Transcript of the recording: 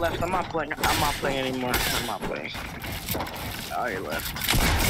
left. I'm not playing. I'm not playing anymore. I'm not playing. I already left.